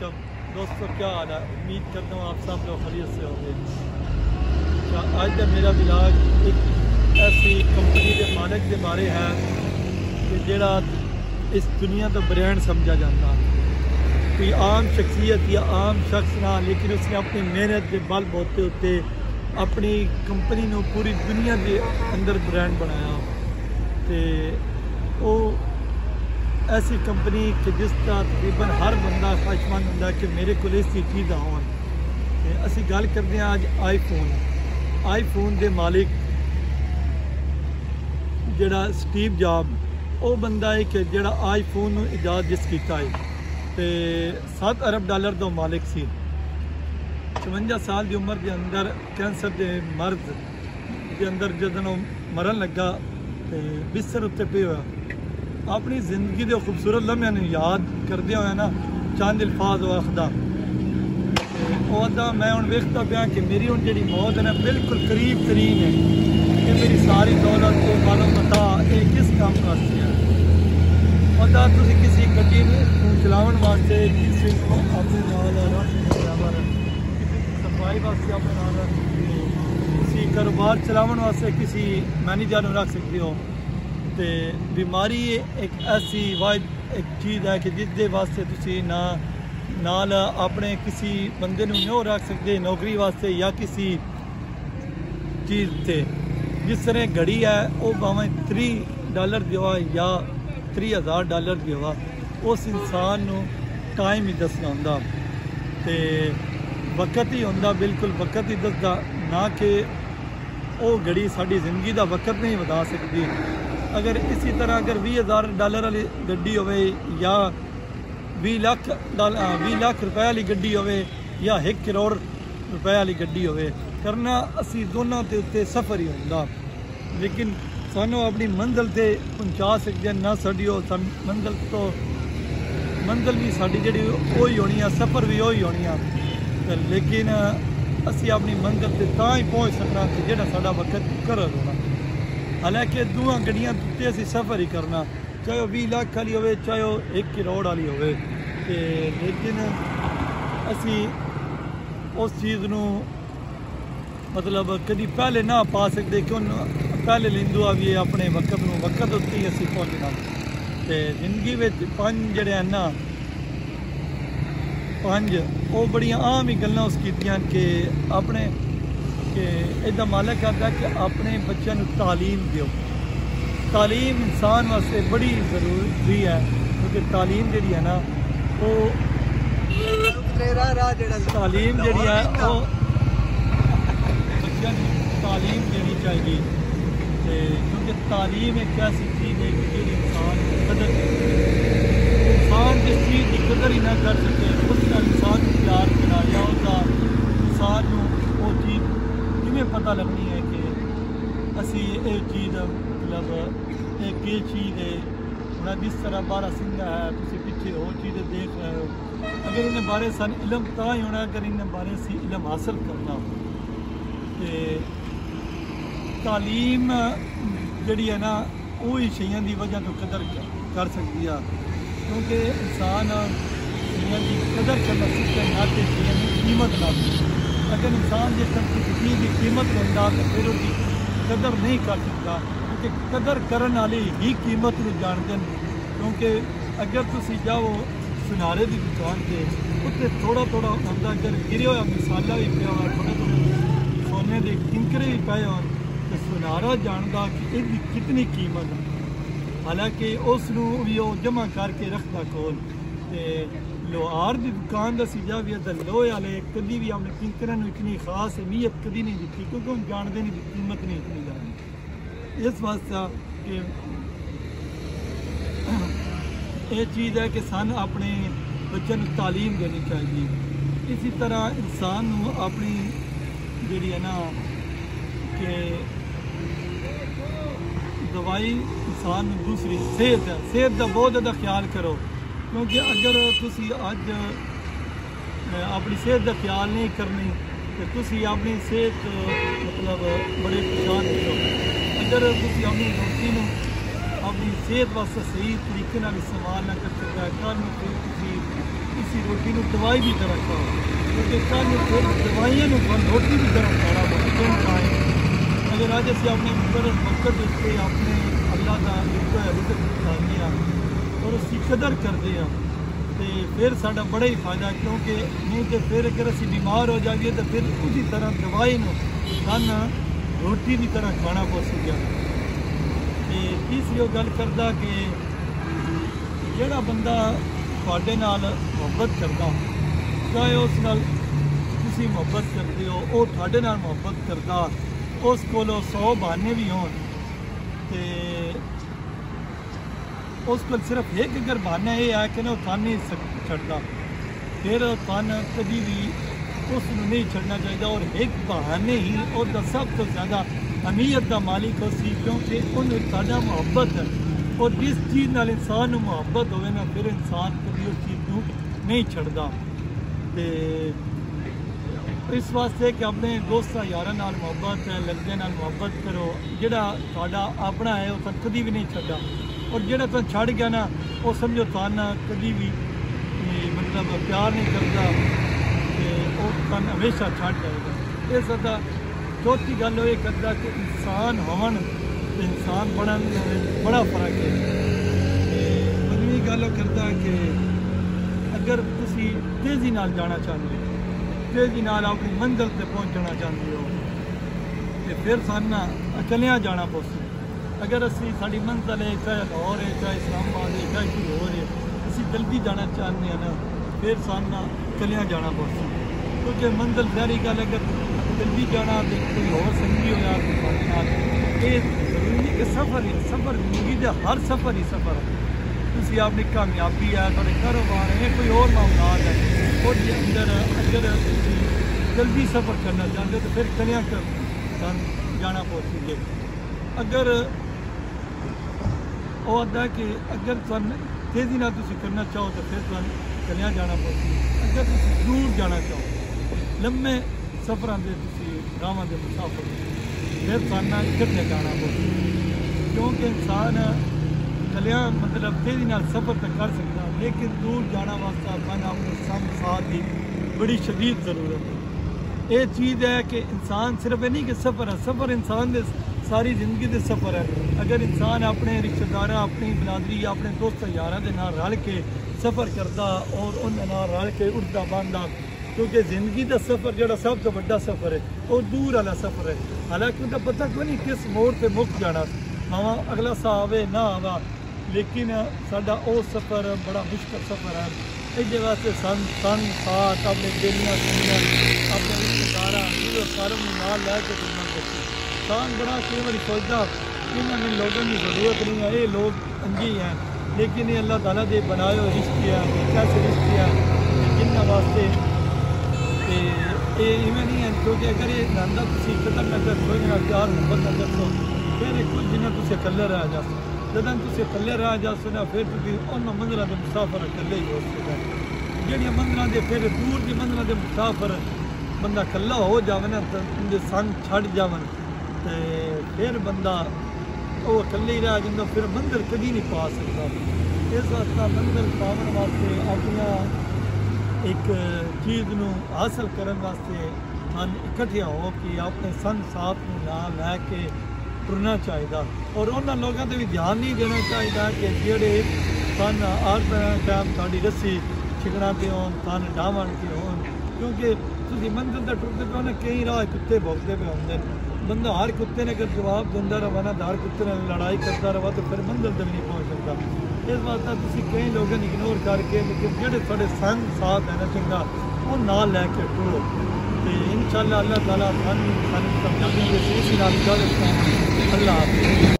का दोस्तों, क्या हाल है? उम्मीद करता हूँ आप सब लोग खरीद से होंगे। आज का मेरा विलाग एक ऐसी कंपनी के मालिक के बारे है कि जड़ा इस दुनिया का ब्रांड समझा जाता कोई आम शख्सियत या आम शख्स ना, लेकिन उसने अपनी मेहनत के बल बहुते उत्ते अपनी कंपनी को पूरी दुनिया के अंदर ब्रांड बनाया। तो ਐਸੀ ਕੰਪਨੀ ਕਿ ਜਿਸ ਦਾ ਤਕਰੀਬਨ ਹਰ ਬੰਦਾ ਖੁਸ਼ਮੰਦ ਹੁੰਦਾ ਕਿ ਮੇਰੇ ਕੋਲ ਇਸ ਚੀਜ਼ ਦਾ ਹੋਣ ਤੇ ਅਸੀਂ ਗੱਲ ਕਰਦੇ ਹਾਂ ਅੱਜ ਆਈਫੋਨ ਆਈਫੋਨ ਦੇ ਮਾਲਿਕ ਜਿਹੜਾ ਸਟੀਵ ਜੌਬ ਉਹ ਬੰਦਾ ਹੈ ਕਿ ਜਿਹੜਾ ਆਈਫੋਨ ਨੂੰ ਇਜਾਦ ਜਿਸ ਕੀਤਾ ਹੈ ਤੇ 7 ਅਰਬ ਡਾਲਰ ਦਾ ਮਾਲਿਕ ਸੀ 56 ਸਾਲ ਦੀ ਉਮਰ ਦੇ ਅੰਦਰ ਕੈਂਸਰ ਦੇ ਮਰਜ਼ ਦੇ ਅੰਦਰ ਜਦੋਂ ਮਰਨ ਲੱਗਾ ਤੇ ਬਿਸਤਰ ਉੱਤੇ ਪਿਆ ਆਪਣੀ ਜ਼ਿੰਦਗੀ ਦੇ ਖੂਬਸੂਰਤ ਲਮਹਿਆਂ ਨੂੰ ਯਾਦ ਕਰਦੇ ਹੋਏ ਨਾ ਚੰਦ ਅਲਫਾਜ਼ ਵਖਦਾ ਉਹ ਆਦਾ ਮੈਂ ਹੁਣ ਵੇਖਦਾ ਪਿਆ ਕਿ ਮੇਰੀ ਹੁਣ ਜਿਹੜੀ ਮੌਤ ਹੈ ਨਾ ਬਿਲਕੁਲ ਕਰੀਬ ਤਰੀਨ ਹੈ ਕਿ ਮੇਰੀ ਸਾਰੀ ਦੌਲਤ ਤੇ ਮਾਲੋ ਮਤਾ ਇਹ ਕਿਸ ਕੰਮ ਕਰਦੀ ਹੈ ਉਹਦਾ ਤੁਸੀਂ ਕਿਸੇ ਗੱਡੀ ਨੂੰ ਚਲਾਉਣ ਵਾਸਤੇ ਕਿਸੇ ਨੂੰ ਆਪਣੇ ਨਾਲ ਰੱਖ ਬਰਾਬਰ ਸਫਾਈ ਵਾਸਤੇ ਆਪਣੇ ਨਾਲ ਰੱਖ ਸਕਦੇ ਹੋ ਕਿਸੇ ਕਾਰੋਬਾਰ ਚਲਾਉਣ ਵਾਸਤੇ ਕਿਸੇ ਮੈਨੇਜਰ ਨੂੰ ਰੱਖ ਸਕਦੇ ਹੋ ਤੇ ਬਿਮਾਰੀ ਇੱਕ ਐਸੀ ਵਾਇਦ ਇੱਕ ਚੀਜ਼ ਹੈ ਕਿ ਜਿਸ ਦੇ ਵਾਸਤੇ ਤੁਸੀਂ ਨਾ ਨਾਲ ਆਪਣੇ ਕਿਸੇ ਬੰਦੇ ਨੂੰ ਨਹੀਂ ਰੱਖ ਸਕਦੇ ਨੌਕਰੀ ਵਾਸਤੇ ਜਾਂ ਕਿਸੇ ਚੀਜ਼ ਤੇ। ਜਿਸ ਤਰ੍ਹਾਂ ਘੜੀ ਹੈ, ਉਹ ਭਾਵੇਂ 3 ਡਾਲਰ ਦੀ ਹੋਵੇ ਜਾਂ 3000 ਡਾਲਰ ਦੀ ਹੋਵੇ, ਉਸ ਇਨਸਾਨ ਨੂੰ ਟਾਈਮ ਹੀ ਦੱਸਣਾ ਹੁੰਦਾ। ਤੇ ਵਕਤ ਹੀ ਹੁੰਦਾ, ਬਿਲਕੁਲ ਵਕਤ ਹੀ ਦੱਸਦਾ ਨਾ ਕਿ ਉਹ ਘੜੀ ਸਾਡੀ ਜ਼ਿੰਦਗੀ ਦਾ ਵਕਤ ਨਹੀਂ ਵਧਾ ਸਕਦੀ। ਅਗਰ ਇਸੇ ਤਰ੍ਹਾਂ ਅਗਰ 20000 ਡਾਲਰ ਵਾਲੀ ਗੱਡੀ ਹੋਵੇ ਜਾਂ 20 ਲੱਖ ਡਾਲਰ 20 ਲੱਖ ਰੁਪਏ ਵਾਲੀ ਗੱਡੀ ਹੋਵੇ ਜਾਂ 1 ਕਰੋੜ ਰੁਪਏ ਵਾਲੀ ਗੱਡੀ ਹੋਵੇ, ਕਰਨਾ ਅਸੀਂ ਦੋਨਾਂ ਦੇ ਉੱਤੇ ਸਫਰ ਹੀ ਹੁੰਦਾ। ਲੇਕਿਨ ਸਾਨੂੰ ਆਪਣੀ ਮੰਜ਼ਿਲ ਤੇ ਪਹੁੰਚਾ ਸਕਦੇ ਨਾ ਸਾਡੀ ਉਹ ਮੰਜ਼ਿਲ ਤੋਂ ਮੰਜ਼ਿਲ ਵੀ ਸਾਡੀ ਜਿਹੜੀ ਉਹ ਹੀ ਹੋਣੀ ਆ, ਸਫਰ ਵੀ ਉਹ ਹੀ ਹੋਣੀ ਆ। ਲੇਕਿਨ ਅਸੀਂ ਆਪਣੀ ਮੰਜ਼ਿਲ ਤੇ ਤਾਂ ਹੀ ਪਹੁੰਚ ਸਕਣਾ ਕਿ ਜਿਹੜਾ ਸਾਡਾ ਵਕਤ ਮੁਕਰਰ ਹੋਣਾ ਹਾਲਾਂਕਿ ਦੋਹਾਂ ਗੱਡੀਆਂ ਉੱਤੇ ਅਸੀਂ ਸਫ਼ਰ ਹੀ ਕਰਨਾ, ਚਾਹੇ ਉਹ 20 ਲੱਖ ਵਾਲੀ ਹੋਵੇ, ਚਾਹੇ ਉਹ 1 ਕਰੋੜ ਵਾਲੀ ਹੋਵੇ। ਤੇ ਲੇਕਿਨ ਅਸੀਂ ਉਸ ਚੀਜ਼ ਨੂੰ ਮਤਲਬ ਕਦੀ ਪਹਿਲੇ ਨਾ ਪਾ ਸਕਦੇ, ਕਿਉਂ ਪਹਿਲੇ ਲਿੰਦੂ ਆ ਵੀ ਆਪਣੇ ਵਕਤ ਨੂੰ ਵਕਤ ਉੱਤੇ ਹੀ ਅਸੀਂ ਪਹੁੰਚਣਾ। ਤੇ ਜ਼ਿੰਦਗੀ ਵਿੱਚ ਪੰਜ ਜਿਹੜੇ ਹਨ ਨਾ, ਪੰਜ, ਉਹ ਬੜੀਆਂ ਆਮ ਹੀ ਗੱਲਾਂ ਉਸ ਕੀਤੀਆਂ ਕਿ ਆਪਣੇ ਕਿ ਇਹਦਾ ਮਾਲਕ ਕਰਦਾ ਕਿ ਆਪਣੇ ਬੱਚਿਆਂ ਨੂੰ ਤਾਲੀਮ ਦਿਓ ਤਾਲੀਮ ਇਨਸਾਨ ਵਾਸਤੇ ਬੜੀ ਜ਼ਰੂਰੀ ਹੈ ਕਿਉਂਕਿ ਤਾਲੀਮ ਜਿਹੜੀ ਹੈ ਨਾ ਉਹ ਤੇਰਾ ਰਾਹ ਜਿਹੜਾ ਤਾਲੀਮ ਜਿਹੜੀ ਹੈ ਉਹ ਬੱਚਿਆਂ ਨੂੰ ਤਾਲੀਮ ਦੇਣੀ ਚਾਹੀਦੀ ਤੇ ਕਿਉਂਕਿ ਤਾਲੀਮ ਇੱਕ ਐਸੀ ਚੀਜ਼ ਹੈ ਕਿ ਜਿਹੜੀ ਇਨਸਾਨ ਦੀ ਕਦਰ ਇਨਸਾਨ ਜਿਸ ਚੀਜ਼ ਦੀ ਕਦਰ ਹੀ ਨਾ ਕਰ ਸਕੇ ਉਸ ਦਾ ਇਨਸਾਨ ਨੂੰ ਪਿਆਰ ਕਰਨਾ ਜਾਂ ਉਹਦਾ ਇਨਸਾਨ ਨੂੰ ਉਹ ਚੀਜ਼ ਕਿਵੇਂ ਪਤਾ ਲੱਗਣੀ ਹੈ ਕਿ ਅਸੀਂ ਇਹ ਚੀਜ਼ ਮਤਲਬ ਇਹ ਕੀ ਚੀਜ਼ ਹੈ ਹੁਣ ਜਿਸ ਤਰ੍ਹਾਂ ਬਾਰਾ ਸਿੰਘਾ ਹੈ ਤੁਸੀਂ ਪਿੱਛੇ ਉਹ ਚੀਜ਼ ਦੇਖ ਰਹੇ ਹੋ ਅਗਰ ਇਹਨੇ ਬਾਰੇ ਸਨ ਇਲਮ ਤਾਂ ਹੀ ਹੋਣਾ ਅਗਰ ਇਹਨੇ ਬਾਰੇ ਸੀ ਇਲਮ ਹਾਸਲ ਕਰਨਾ ਤੇ ਤਾਲੀਮ ਜਿਹੜੀ ਹੈ ਨਾ ਉਹ ਹੀ ਸ਼ਈਆਂ ਦੀ ਵਜ੍ਹਾ ਤੋਂ ਕਦਰ ਕਰ ਸਕਦੀ ਆ ਕਿਉਂਕਿ ਇਨਸਾਨ ਦੁਨੀਆ ਦੀ ਕਦਰ ਕਰਨਾ ਸਿੱਖੇ ਨਾ ਤੇ ਸ਼ਈਆਂ ਦੀ ਕੀਮਤ ਨਾ अगर इंसान ये सब किसी भी कीमत अंदाज फिर उसकी कदर नहीं कर सकता, क्योंकि कदर करने वाले ही कीमत में जानते हैं। क्योंकि अगर तुम जाओ सुनारे की दुकान से उत्ते थोड़ा थोड़ा आंदा अगर गिरे हुआ मसाला भी पाया हो थोड़े थोड़े सोने के किंकरे भी पे हो तो सुनारा जानता कि इसकी कितनी कीमत है। हालाँकि उसू भी वह जमा करके रखता कोल ਲੋਹਾਰ ਦੀ ਦੁਕਾਨ ਦਾ ਸੀ ਜਾ ਵੀ ਅਦਰ ਲੋਹੇ ਵਾਲੇ ਕਦੀ ਵੀ ਆਪਣੇ ਕਿੰਕਰਾਂ ਨੂੰ ਇਤਨੀ ਖਾਸ ਅਹਿਮੀਅਤ ਕਦੀ ਨਹੀਂ ਦਿੱਤੀ ਕਿਉਂਕਿ ਉਹ ਜਾਣਦੇ ਨਹੀਂ ਦੀ ਕੀਮਤ ਨਹੀਂ ਇਤਨੀ ਜਾਣਦੇ ਇਸ ਵਾਸਤੇ ਕਿ ਇਹ ਚੀਜ਼ ਹੈ ਕਿ ਸਾਨੂੰ ਆਪਣੇ ਬੱਚਿਆਂ ਨੂੰ ਤਾਲੀਮ ਦੇਣੀ ਚਾਹੀਦੀ ਇਸੇ ਤਰ੍ਹਾਂ ਇਨਸਾਨ ਨੂੰ ਆਪਣੀ ਜਿਹੜੀ ਹੈ ਨਾ ਕਿ ਦਵਾਈ ਇਨਸਾਨ ਨੂੰ ਦੂਸਰੀ ਸਿਹਤ ਹੈ ਸਿਹਤ ਦਾ ਬਹੁਤ ਜ਼ਿਆਦਾ ਖਿਆਲ ਕਰੋ ਕਿਉਂਕਿ ਅਗਰ ਤੁਸੀਂ ਅੱਜ ਆਪਣੀ ਸਿਹਤ ਦਾ ਖਿਆਲ ਨਹੀਂ ਕਰਨੀ ਤੇ ਤੁਸੀਂ ਆਪਣੀ ਸਿਹਤ ਮਤਲਬ ਬੜੇ ਪਰੇਸ਼ਾਨ ਹੋ ਅਗਰ ਤੁਸੀਂ ਆਪਣੀ ਰੋਟੀ ਨੂੰ ਆਪਣੀ ਸਿਹਤ ਵਾਸਤੇ ਸਹੀ ਤਰੀਕੇ ਨਾਲ ਇਸਤੇਮਾਲ ਨਾ ਕਰ ਸਕਦਾ ਕੱਲ ਨੂੰ ਫਿਰ ਤੁਸੀਂ ਤੁਸੀਂ ਰੋਟੀ ਨੂੰ ਦਵਾਈ ਦੀ ਤਰ੍ਹਾਂ ਖਾਓ ਕਿਉਂਕਿ ਕੱਲ੍ਹ ਨੂੰ ਫਿਰ ਦਵਾਈਆਂ ਨੂੰ ਤੁਹਾਨੂੰ ਰੋਟੀ ਦੀ ਤਰ੍ਹਾਂ ਖਾਣਾ ਪਵੇਗਾ ਖਾਏ ਅਗਰ ਅੱਜ ਅਸੀਂ ਆਪਣੇ ਅੰਦਰ ਵਕਤ ਉੱਤੇ ਆਪਣੇ ਅੱਲਾਹ ਦਾ ਦਿੱਤਾ ਔਰ ਅਸੀਂ ਕਦਰ ਕਰਦੇ ਹਾਂ। ਤੇ ਫਿਰ ਸਾਡਾ ਬੜਾ ਹੀ ਫਾਇਦਾ, ਕਿਉਂਕਿ ਨਹੀਂ ਤੇ ਫਿਰ ਅਗਰ ਅਸੀਂ ਬਿਮਾਰ ਹੋ ਜਾਈਏ ਤਾਂ ਫਿਰ ਉਸੇ ਤਰ੍ਹਾਂ ਦਵਾਈ ਨੂੰ ਸਾਨੂੰ ਰੋਟੀ ਦੀ ਤਰ੍ਹਾਂ ਖਾਣਾ ਪਵੇਗਾ ਤੇ ਤੀਸਰੀ ਉਹ ਗੱਲ ਕਰਦਾ ਕਿ ਜਿਹੜਾ ਬੰਦਾ ਤੁਹਾਡੇ ਨਾਲ ਮੁਹੱਬਤ ਕਰਦਾ, ਚਾਹੇ ਉਸ ਨਾਲ ਤੁਸੀਂ ਮੁਹੱਬਤ ਕਰਦੇ ਹੋ, ਉਹ ਤੁਹਾਡੇ ਨਾਲ ਮੁਹੱਬਤ ਕਰਦਾ, ਉਸ ਕੋਲੋਂ 100 ਬਹਾਨੇ ਵੀ ਹੋਣ। ਤੇ ਉਸ ਕੋਲ ਸਿਰਫ ਇੱਕ ਅਗਰ ਇਹ ਹੈ ਕਿ ਨਾ ਉਹ ਤੁਹਾਨੂੰ ਨਹੀਂ ਸਕ- ਛੱਡਦਾ। ਫਿਰ ਤੁਹਾਨੂੰ ਕਦੀ ਵੀ ਉਸ ਨੂੰ ਨਹੀਂ ਛੱਡਣਾ ਚਾਹੀਦਾ ਔਰ ਇੱਕ ਬਹਾਨੇ ਹੀ ਉਹਦਾ ਸਭ ਤੋਂ ਜ਼ਿਆਦਾ ਅਮੀਅਤ ਦਾ ਮਾਲਿਕ ਹੋ ਸੀ ਕਿਉਂਕਿ ਉਹਨੂੰ ਸਾਡਾ ਮੁਹੱਬਤ ਹੈ। ਔਰ ਜਿਸ ਚੀਜ਼ ਨਾਲ ਇਨਸਾਨ ਨੂੰ ਮੁਹੱਬਤ ਹੋਵੇ ਨਾ, ਫਿਰ ਇਨਸਾਨ ਕਦੀ ਉਸ ਚੀਜ਼ ਨੂੰ ਨਹੀਂ ਛੱਡਦਾ। ਤੇ ਇਸ ਵਾਸਤੇ ਕਿ ਆਪਣੇ ਦੋਸਤਾਂ ਯਾਰਾਂ ਨਾਲ ਮੁਹੱਬਤ ਹੈ ਲੱਗਦੇ ਨਾਲ ਮੁਹੱਬਤ ਕਰੋ, ਜਿਹੜਾ ਤੁਹਾਡਾ ਆਪਣਾ ਹੈ, ਉਹ ਤਾਂ ਕਦੀ ਵੀ ਨਹੀਂ ਛੱਡਦਾ। ਔਰ ਜਿਹੜਾ ਤਾਂ ਛੱਡ ਗਿਆ ਨਾ, ਉਹ ਸਮਝੋ ਤੁਹਾਨੂੰ ਕਦੀ ਵੀ ਮਤਲਬ ਪਿਆਰ ਨਹੀਂ ਕਰਦਾ ਤੇ ਉਹ ਤੁਹਾਨੂੰ ਹਮੇਸ਼ਾ ਛੱਡ ਜਾਏਗਾ। ਇਹ ਸਦਾ ਚੌਥੀ ਗੱਲ ਉਹ ਇਹ ਕਰਦਾ ਕਿ ਇਨਸਾਨ ਹੋਣ ਤੇ ਇਨਸਾਨ ਬਣਨ ਵਿੱਚ ਬੜਾ ਫ਼ਰਕ ਹੈ। ਪੰਜਵੀਂ ਗੱਲ ਉਹ ਕਰਦਾ ਕਿ ਅਗਰ ਤੁਸੀਂ ਤੇਜ਼ੀ ਨਾਲ ਜਾਣਾ ਚਾਹੁੰਦੇ ਹੋ, ਤੇਜ਼ੀ ਨਾਲ ਆਪਣੀ ਮੰਜ਼ਿਲ ਤੇ ਪਹੁੰਚਣਾ ਚਾਹੁੰਦੇ ਹੋ, ਤੇ ਫਿਰ ਸਾਨੂੰ ਨਾ ਇਕੱਲਿਆਂ ਜਾਣਾ ਪਊ ਅਗਰ ਅਸੀਂ ਸਾਡੀ ਮੰਜ਼ਿਲ ਹੈ, ਚਾਹੇ ਲਾਹੌਰ ਹੈ, ਚਾਹੇ ਇਸਲਾਮਾਬਾਦ ਹੈ, ਚਾਹੇ ਕੋਈ ਹੋਰ ਹੈ, ਅਸੀਂ ਜਲਦੀ ਜਾਣਾ ਚਾਹੁੰਦੇ ਹਾਂ ਨਾ, ਫਿਰ ਸਾਨੂੰ ਨਾ ਇਕੱਲਿਆਂ ਜਾਣਾ ਪਊ ਕਿਉਂਕਿ ਮੰਜ਼ਿਲ ਜ਼ਾਰੀ ਗੱਲ ਅਗਰ ਜਲਦੀ ਜਾਣਾ, ਤੇ ਕੋਈ ਹੋਰ ਸੰਗੀ ਹੋਇਆ ਸਾਡੇ ਨਾਲ, ਇਹ ਜ਼ਰੂਰੀ ਨਹੀਂ ਸਫ਼ਰ ਹੀ ਸਫ਼ਰ ਜ਼ਿੰਦਗੀ ਦਾ ਹਰ ਸਫ਼ਰ ਹੀ ਸਫ਼ਰ ਹੈ। ਤੁਸੀਂ ਆਪਣੀ ਕਾਮਯਾਬੀ ਹੈ, ਤੁਹਾਡੇ ਕਾਰੋਬਾਰ ਹੈ, ਕੋਈ ਹੋਰ ਮਾਮਲਾਤ ਹੈ ਉਹਦੇ ਅੰਦਰ ਅਗਰ ਤੁਸੀਂ ਜਲਦੀ ਸਫ਼ਰ ਕਰਨਾ ਚਾਹੁੰਦੇ ਹੋ, ਤਾਂ ਫਿਰ ਕਲਿਆਂ ਕਰ। ਸਾਨੂੰ ਜਾਣਾ ਪਵੇਗਾ ਅਗਰ ਉਹ ਆਦਾ ਕਿ ਅਗਰ ਤੁਹਾਨੂੰ ਤੇਜ਼ੀ ਨਾਲ ਤੁਸੀਂ ਕਰਨਾ ਚਾਹੋ ਤਾਂ ਫਿਰ ਤੁਹਾਨੂੰ ਕਲਿਆਂ ਜਾਣਾ ਪਵੇਗਾ ਅਗਰ ਤੁਸੀਂ ਦੂਰ ਜਾਣਾ ਚਾਹੋ ਲੰਮੇ ਸਫ਼ਰਾਂ ਦੇ ਤੁਸੀਂ ਰਾਵਾਂ ਦੇ ਮੁਸਾਫਰ ਫਿਰ ਤੁਹਾਨੂੰ ਇਕੱਠੇ ਜਾਣਾ ਪਵੇਗਾ ਕਿਉਂਕਿ ਇਨਸਾਨ ਕਲਿਆਂ ਮਤਲਬ ਤੇਜ਼ੀ ਨਾਲ ਸਫ਼ਰ ਤਾਂ ਕਰ ਸਕਦਾ ਲੇਕਿਨ ਦੂਰ ਜਾਣਾ ਵਾਸਤੇ ਆਪਾਂ ਨੂੰ ਆਪਣੇ ਸੰਗ ਸਾਥ ਦੀ ਬੜੀ ਸ਼ਦੀਦ ਜ਼ਰੂਰਤ ਹੈ ਇਹ ਚੀਜ਼ ਹੈ ਕਿ ਇਨਸਾਨ ਸਿਰਫ ਇਹ ਨਹੀਂ ਕਿ ਸਫ਼ਰ ਹੈ ਸਫ਼ਰ ਇਨਸਾਨ ਦੇ ਸਾਰੀ ਜ਼ਿੰਦਗੀ ਦੇ ਸਫ਼ਰ ਹੈ ਅਗਰ ਇਨਸਾਨ ਆਪਣੇ ਰਿਸ਼ਤੇਦਾਰਾਂ ਆਪਣੀ ਬਰਾਦਰੀ ਆਪਣੇ ਦੋਸਤਾਂ ਯਾਰਾਂ ਦੇ ਨਾਲ ਰਲ ਕੇ ਸਫ਼ਰ ਕਰਦਾ ਔਰ ਉਹਨਾਂ ਨਾਲ ਰਲ ਕੇ ਉੱਠਦਾ ਬੰਦਾ ਕਿਉਂਕਿ ਜ਼ਿੰਦਗੀ ਦਾ ਸਫ਼ਰ ਜਿਹੜਾ ਸਭ ਤੋਂ ਵੱਡਾ ਸਫ਼ਰ ਹੈ ਉਹ ਦੂਰ ਵਾਲਾ ਸਫ਼ਰ ਹੈ ਹਾਲਾਂਕਿ ਉਹਦਾ ਪਤਾ ਕੋਈ ਨਹੀਂ ਕਿਸ ਮੋੜ ਤੇ ਮੁੱਕ ਜਾਣਾ ਮਾਵਾ ਅਗਲਾ ਸਾਹ ਆਵੇ ਨਾ ਆਵਾ ਲੇਕਿਨ ਸਾਡਾ ਉਹ ਸਫ਼ਰ ਬੜਾ ਮੁਸ਼ਕਲ ਸਫ਼ਰ ਹੈ ਇਹਦੇ ਵਾਸਤੇ ਸੰਨ ਸੰਨ ਸਾਥ ਆਪਣੇ ਬੇਲੀਆਂ ਸੁਣੀਆਂ ਆਪਣੇ ਰਿਸ਼ਤੇਦਾਰਾਂ ਜਿਹੜੇ ਸਾਰਿਆਂ ਨੂੰ ਨਾਲ ਲੈ ਕੇ ਤੁਰਨਾ ਚਾਹੀਦਾ ਸਾਨ ਬੜਾ ਕਈ ਵਾਰੀ ਸੋਚਦਾ ਇਹਨਾਂ ਨੇ ਲੋਕਾਂ ਦੀ ਜ਼ਰੂਰਤ ਨਹੀਂ ਹੈ ਇਹ ਲੋਕ ਅੰਜੀ ਹੈ ਲੇਕਿਨ ਇਹ ਅੱਲਾਹ ਤਾਲਾ ਦੇ ਬਣਾਏ ਹੋਏ ਰਿਸ਼ਤੇ ਆ ਕੈਸੇ ਰਿਸ਼ਤੇ ਆ ਜਿਨ੍ਹਾਂ ਵਾਸਤੇ ਤੇ ਇਹ ਇਵੇਂ ਨਹੀਂ ਹੈ ਕਿਉਂਕਿ ਅਗਰ ਇਹ ਨੰਦਾ ਤੁਸੀਂ ਕਦਮ ਨਜ਼ਰ ਕੋਈ ਨਾ ਪਿਆਰ ਮੁਹੱਬਤ ਨਜ਼ਰ ਤੋਂ ਫਿਰ ਇਹ ਕੁਝ ਜਿੰਨਾ ਤੁਸੀਂ ਇਕੱਲੇ ਰਹਿ ਜਾ ਜਦੋਂ ਤੁਸੀਂ ਇਕੱਲੇ ਰਹਿ ਜਾ ਸੁਣਾ ਫਿਰ ਤੁਸੀਂ ਉਹਨਾਂ ਮੰਜ਼ਲਾਂ ਦੇ ਮੁਸਾਫਰ ਇਕੱਲੇ ਹੀ ਹੋ ਸਕਦੇ ਜਿਹੜੀਆਂ ਮੰਜ਼ਲਾਂ ਦੇ ਫਿਰ ਦੂਰ ਦੀ ਮੰਜ਼ਲਾਂ ਦੇ ਮੁਸਾਫਰ ਬੰਦਾ ਇਕੱਲਾ ਹੋ ਜਾਵੇ ਨਾ ਤਾਂ ਉਹਦੇ ਸੰਗ ਛੱਡ ਜਾਵਨ ਤੇ ਫਿਰ ਬੰਦਾ ਉਹ ਇਕੱਲੇ ਰਹਿ ਜਾਂਦਾ, ਫਿਰ ਮੰਦਰ ਕਦੀ ਨਹੀਂ ਪਾ ਸਕਦਾ। ਇਸ ਵਾਸਤੇ ਮੰਦਰ ਪਾਉਣ ਵਾਸਤੇ ਆਪਣੀਆਂ ਇੱਕ ਚੀਜ਼ ਨੂੰ ਹਾਸਲ ਕਰਨ ਵਾਸਤੇ ਹਨ ਇਕੱਠੇ ਹੋ ਕੇ ਆਪਣੇ ਸੰਗ ਸਾਥ ਨੂੰ ਨਾਲ ਲੈ ਕੇ ਤੁਰਨਾ ਚਾਹੀਦਾ। ਔਰ ਉਹਨਾਂ ਲੋਕਾਂ ਤੇ ਵੀ ਧਿਆਨ ਨਹੀਂ ਦੇਣਾ ਚਾਹੀਦਾ ਕਿ ਜਿਹੜੇ ਸਨ ਆਰ ਟਾਈਮ ਤੁਹਾਡੀ ਰੱਸੀ ਛਿਕਣਾ ਤੇ ਹੋਣ ਸਨ ਡਾਵਣ ਤੇ ਹੋਣ, ਕਿਉਂਕਿ ਤੁਸੀਂ ਮੰਜ਼ਿਲ ਦਾ ਟੁੱਟਦੇ ਪਏ ਨਾ, ਕਈ ਰਾਹ ਕੁੱਤੇ ਭੌਂਕਦੇ ਪਏ ਹੁੰਦੇ ਨੇ। बंदा हर कुत्ते ने अगर जवाब देता रहा ना हर कुत्ते ने लड़ाई करता रहा तो फिर मंजिल तक नहीं पहुँच सकता इस वास्ते तुम कई लोगों इग्नोर करके लेकिन जोड़े थोड़े संग साथ है ना चंगा वो ना लैके टुरो तो इन शाला अल्लाह तला समझा अल्लाह